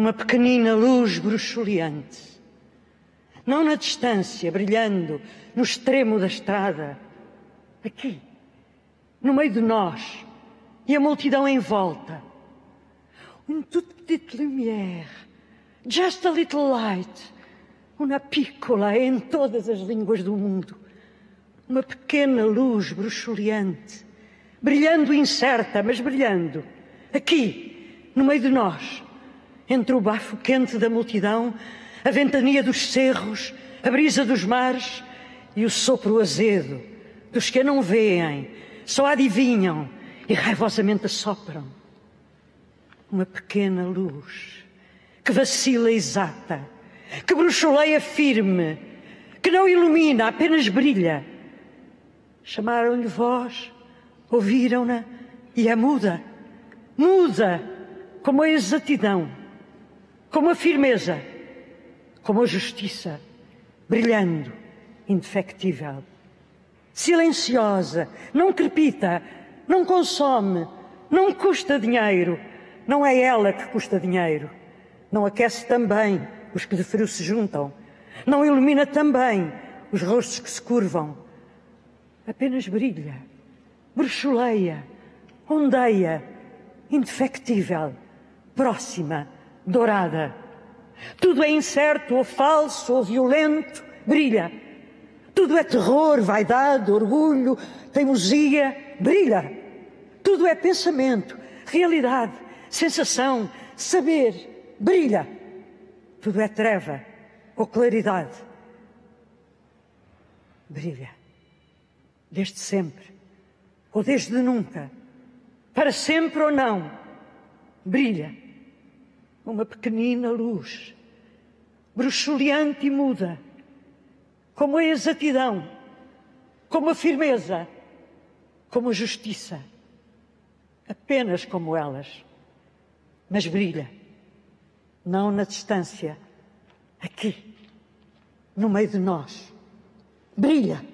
uma pequenina luz bruxuleante. Não na distância, brilhando no extremo da estrada. Aqui, no meio de nós e a multidão em volta. Une toute petite lumière, just a little light, uma pícola em todas as línguas do mundo. Uma pequena luz bruxuleante, brilhando incerta, mas brilhando. Aqui, no meio de nós, entre o bafo quente da multidão, a ventania dos cerros, a brisa dos mares e o sopro azedo dos que não veem, só adivinham e raivosamente assopram. Uma pequena luz que vacila exata, que bruxuleia firme, que não ilumina, apenas brilha. Chamaram-lhe voz, ouviram-na e é muda, muda como a exatidão, como a firmeza como a justiça, brilhando, indefectível. Silenciosa, não crepita, não consome, não custa dinheiro. Não é ela que custa dinheiro. Não aquece também os que de frio se juntam. Não ilumina também os rostos que se curvam. Apenas brilha, bruxuleia, ondeia, indefectível, próxima, dourada tudo é incerto ou falso ou violento, brilha. Tudo é terror, vaidade, orgulho, teimosia, brilha. Tudo é pensamento, realidade, sensação, saber, brilha. Tudo é treva ou claridade, brilha. Desde sempre ou desde nunca, para sempre ou não, brilha uma pequenina luz, bruxuleante e muda, como a exatidão, como a firmeza, como a justiça, apenas como elas, mas brilha, não na distância, aqui, no meio de nós, brilha.